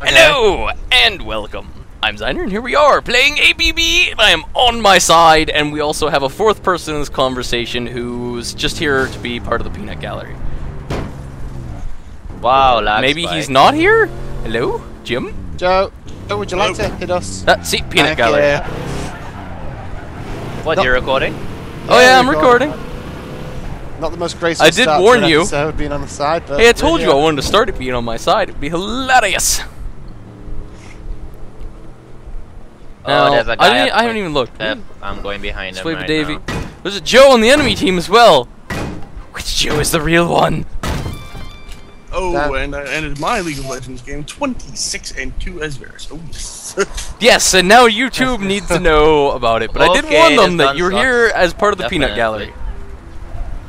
Hello and welcome. I'm Zeinder, and here we are playing APB. I am on my side, and we also have a fourth person in this conversation who's just here to be part of the peanut gallery. Wow, lads. Maybe he's not here. Hello, Jim. Joe, Joe, would you like to hit us? Uh, see, peanut Thank gallery. you. What, No. you're recording? Oh yeah, I'm we're recording. Not the most graceful I did start warn you. being on the side, but Hey, I told we're you I wanted to start it being on my side. It'd be hilarious. Now, oh, there's a I, guy. didn't, I haven't even looked. step. I'm going behind him Sway right Davy. now. There's a Joe on the enemy team as well. Which Joe is the real one? Oh, That- and I ended my League of Legends game 26 and 2 as Varus. Oh, yes. Yes, and now YouTube needs to know about it. But I did warn them that you were gun here as part of the peanut gallery.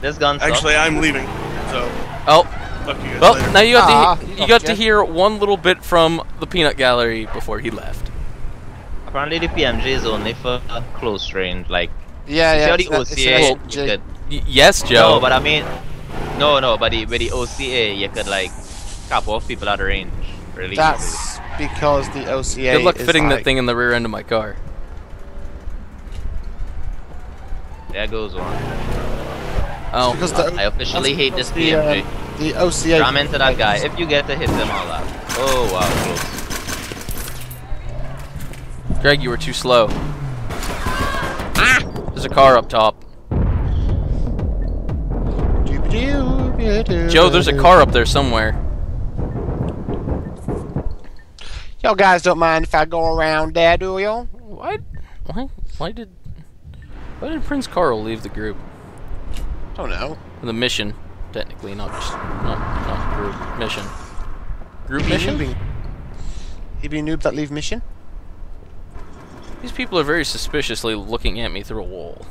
This gun sucks. Actually, I'm leaving. So, Oh, fuck you guys well, later. now you got Ah, to he- you got to hear one little bit from the peanut gallery before he left. Apparently, the PMG is only for uh, close range. Like, Yeah, yeah. you're it's the a- it's OCA, you could. Yes, Joe. No, but I mean, no, no, but the, with the OCA, you could like cap off people at range. Really. easily. That's because the OCA. Good luck is fitting that like- thing in the rear end of my car. There goes one. Oh, Because the, I officially hate this the, PMG. um, the OCA. Ram into that guy. If you get to hit him, all out. Oh wow, close. Greg, you were too slow. Ah! There's a car up top. Joe, there's a car up there somewhere. Y'all guys don't mind if I go around there, do you? Why? Why? Why did? Why did Prince Carl leave the group? I don't know. The mission, technically, not just not not group mission. Group mission. He be a noob that leave mission. These people are very suspiciously looking at me through a wall,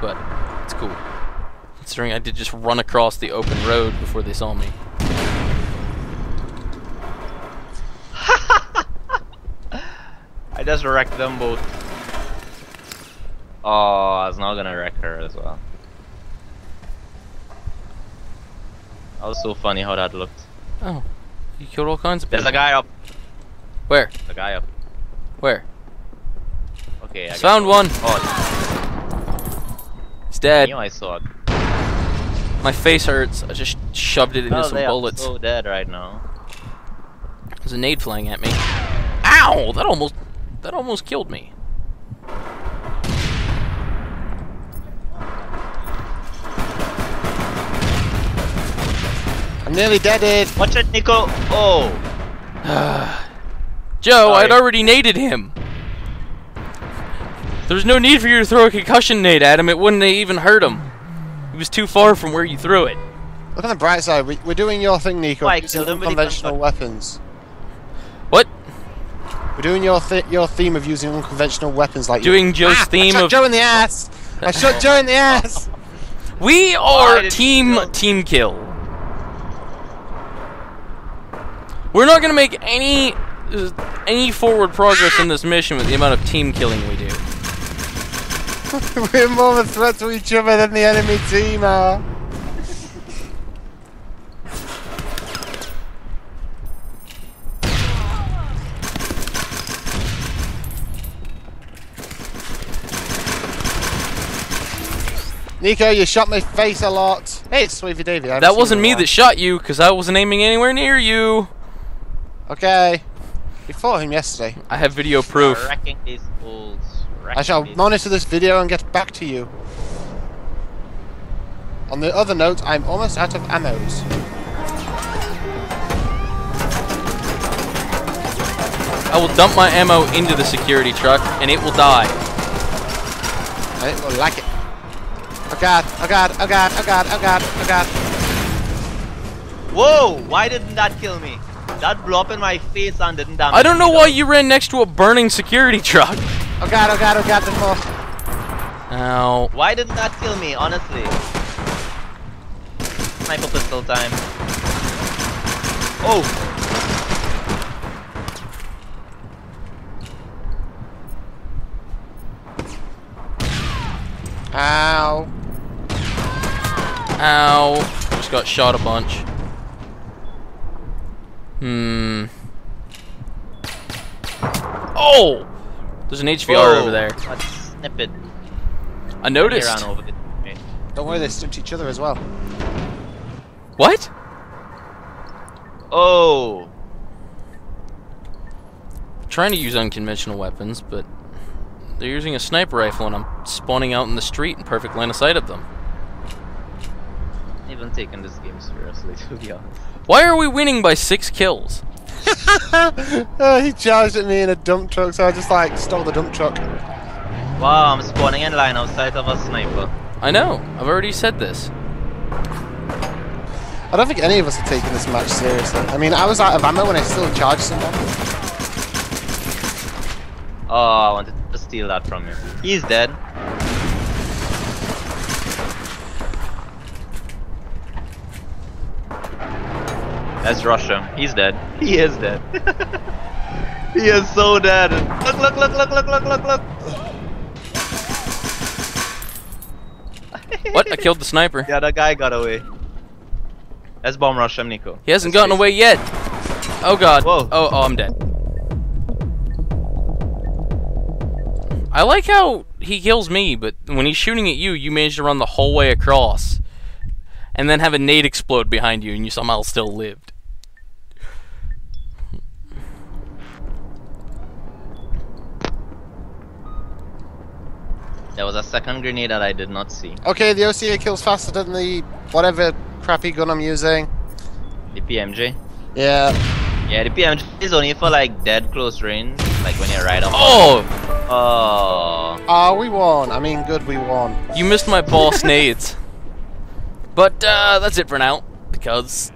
but it's cool. Considering I did just run across the open road before they saw me. I just wrecked them both. Oh, I was not gonna wreck her as well. That was so funny how that looked. Oh, you killed all kinds of people. There's a guy up. Where? The guy up. Where? Okay, I Found him. one. Oh, He's I dead. knew I saw it. My face hurts. I just shoved it into Well, some they are bullets. so dead right now. There's a nade flying at me. Ow! That almost that almost killed me. I'm nearly deaded. Watch it, Nico. Oh, Joe, I'd already naded him. There's no need for you to throw a concussion nade at him. It wouldn't even hurt him. He was too far from where you threw it. Look on the bright side. We, we're doing your thing, Nico. Why, using kill them with the unconventional weapons. What? We're doing your th your theme of using unconventional weapons, like you- Doing Joe's Ah, theme I shot of- Joe in the ass. I shot Joe in the ass. We are did team you kill- team kill. We're not gonna make any uh, any forward progress in this mission with the amount of team killing we do. we're more of a threat to each other than the enemy team are. Nico, you shot my face a lot. Hey, it's Sweevy Davy. That wasn't me that shot you, because I wasn't aiming anywhere near you. Okay. We fought him yesterday. I have video proof. wrecking these fools. I shall monitor this video and get back to you. On the other note, I'm almost out of ammos. I will dump my ammo into the security truck, and it will die. I think we'll like it. Oh god, oh god, oh god, oh god, oh god, oh god. Whoa! Why didn't that kill me? That blew up in my face and didn't damage I don't know me, why though. you ran next to a burning security truck. Oh god, oh god, oh god, there's more. Ow. Why didn't that kill me, honestly? Sniper pistol time. Oh! Ow. Ow. Just got shot a bunch. Hmm. Oh! There's an HVR Whoa, oh, over there. What snippet? I noticed. Over. Okay. Don't worry, they stumped each other as well. What? Oh! Trying to use unconventional weapons, but they're using a sniper rifle and I'm spawning out in the street in perfect line of sight of them. Even taking this game seriously, to be honest. Why are we winning by six kills? Uh, he charged at me in a dump truck, so I just like stole the dump truck. Wow, I'm spawning in line outside of a sniper. I know. I've already said this. I don't think any of us are taking this match seriously. I mean, I was out of ammo when I still charged someone. Oh, I wanted to steal that from you. He's dead. Let's rush him. He's dead. He is dead. he is so dead. Look, look, look, look, look, look, look, look. What? I killed the sniper. Yeah, that guy got away. Let's bomb rush him, Nico. He hasn't Let's gotten away yet. Oh god. Whoa. Oh, oh, I'm dead. I like how he kills me, but when he's shooting at you, you manage to run the whole way across. And then have a nade explode behind you and you somehow still lived. There was a second grenade that I did not see. Okay, the OCA kills faster than the whatever crappy gun I'm using. The PMJ. Yeah. Yeah, the PMJ is only for like dead close range, like when you're right up. Oh! Oh. Ah, we won. I mean, good, we won. You missed my boss nades. But uh, that's it for now, because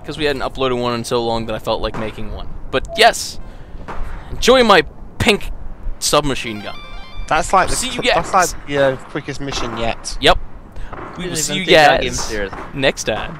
because we hadn't uploaded one in so long that I felt like making one. But yes, enjoy my pink submachine gun. That's like the See you that's guys. like the uh, quickest mission yet. Yep. We will see you take that game guys next time.